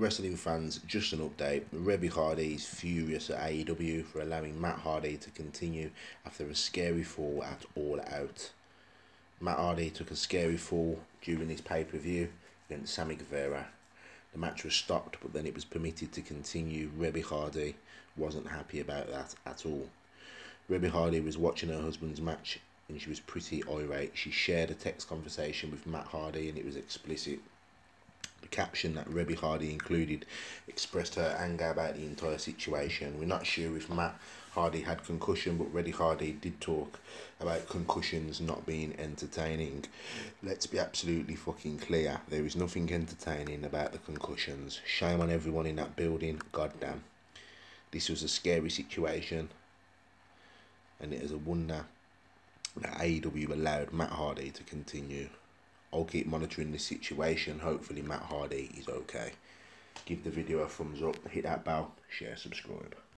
wrestling fans, just an update. Reby Hardy is furious at AEW for allowing Matt Hardy to continue after a scary fall at All Out. Matt Hardy took a scary fall during his pay per view against Sammy Guevara. The match was stopped, but then it was permitted to continue. Reby Hardy wasn't happy about that at all. Reby Hardy was watching her husband's match and she was pretty irate. She shared a text conversation with Matt Hardy and it was explicit. Caption that Reby Hardy included expressed her anger about the entire situation. We're not sure if Matt Hardy had concussion, but Reby Hardy did talk about concussions not being entertaining. Let's be absolutely fucking clear. There is nothing entertaining about the concussions. Shame on everyone in that building. Goddamn. This was a scary situation, and it is a wonder that AEW allowed Matt Hardy to continue. I'll keep monitoring this situation. Hopefully Matt Hardy is okay. Give the video a thumbs up, hit that bell, share, subscribe.